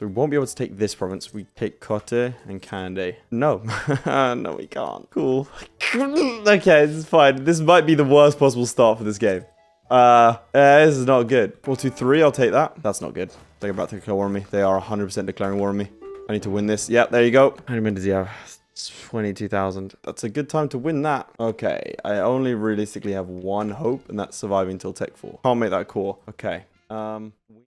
So we won't be able to take this province. We take Kotte and Kandy. No. no, we can't. Cool. okay, this is fine. This might be the worst possible start for this game. Uh, uh, this is not good. 4-2-3, I'll take that. That's not good. They're about to declare war on me. They are 100% declaring war on me. I need to win this. Yep, there you go. How many men does he have? 22,000. That's a good time to win that. Okay, I only realistically have one hope, and that's surviving till Tech 4. Can't make that core. Okay. Um...